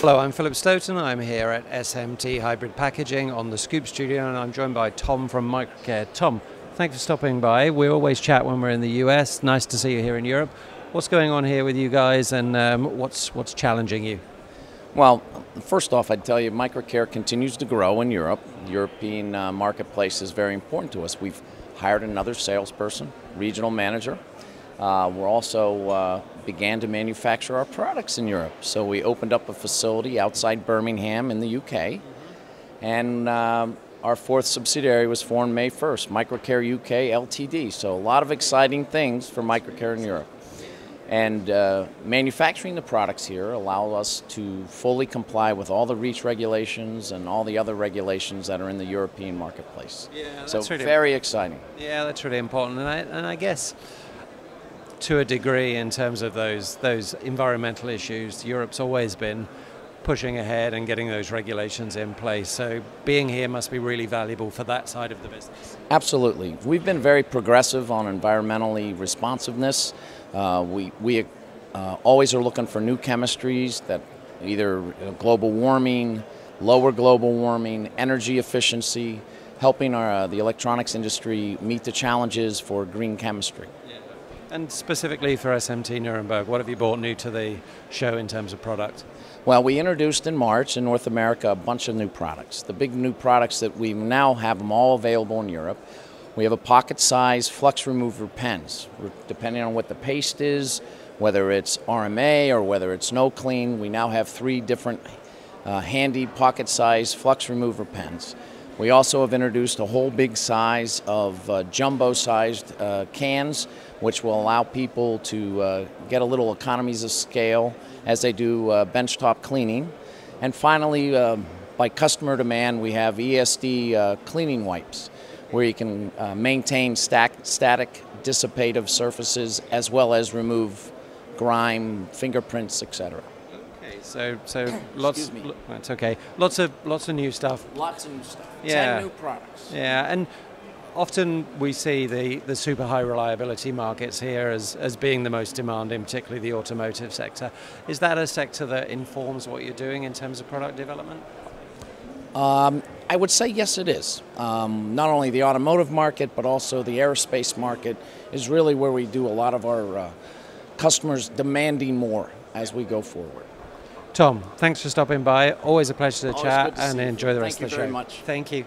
Hello, I'm Philip Stoten. I'm here at SMT Hybrid Packaging on the Scoop Studio, and I'm joined by Tom from Microcare. Tom, thanks for stopping by. We always chat when we're in the US. Nice to see you here in Europe. What's going on here with you guys, and um, what's what's challenging you? Well, first off, I'd tell you Microcare continues to grow in Europe. The European uh, marketplace is very important to us. We've hired another salesperson, regional manager. Uh, we're also uh, began to manufacture our products in Europe. So we opened up a facility outside Birmingham in the UK, and um, our fourth subsidiary was formed May 1st, Microcare UK Ltd. So a lot of exciting things for Microcare in Europe. And uh, manufacturing the products here allow us to fully comply with all the REACH regulations and all the other regulations that are in the European marketplace. Yeah, so really very exciting. Yeah, that's really important, and I, and I guess to a degree in terms of those those environmental issues, Europe's always been pushing ahead and getting those regulations in place. So being here must be really valuable for that side of the business. Absolutely. We've been very progressive on environmentally responsiveness. Uh, we we uh, always are looking for new chemistries that either global warming, lower global warming, energy efficiency, helping our, uh, the electronics industry meet the challenges for green chemistry. And specifically for SMT Nuremberg, what have you brought new to the show in terms of product? Well, we introduced in March in North America a bunch of new products. The big new products that we now have them all available in Europe. We have a pocket size flux remover pens. Depending on what the paste is, whether it's RMA or whether it's no clean, we now have three different uh, handy pocket size flux remover pens. We also have introduced a whole big size of uh, jumbo sized uh, cans, which will allow people to uh, get a little economies of scale as they do uh, benchtop cleaning. And finally, uh, by customer demand, we have ESD uh, cleaning wipes, where you can maintain static dissipative surfaces as well as remove grime, fingerprints, etc. So, so lots. That's okay. Lots of lots of new stuff. Lots of new stuff. Yeah. Ten new products. Yeah, and often we see the, the super high reliability markets here as, as being the most demanding, particularly the automotive sector. Is that a sector that informs what you're doing in terms of product development? Um, I would say yes, it is. Um, not only the automotive market, but also the aerospace market is really where we do a lot of our uh, customers demanding more as we go forward. Tom, thanks for stopping by. Always a pleasure to Always chat to and enjoy the rest of the show. Thank you very much. Thank you.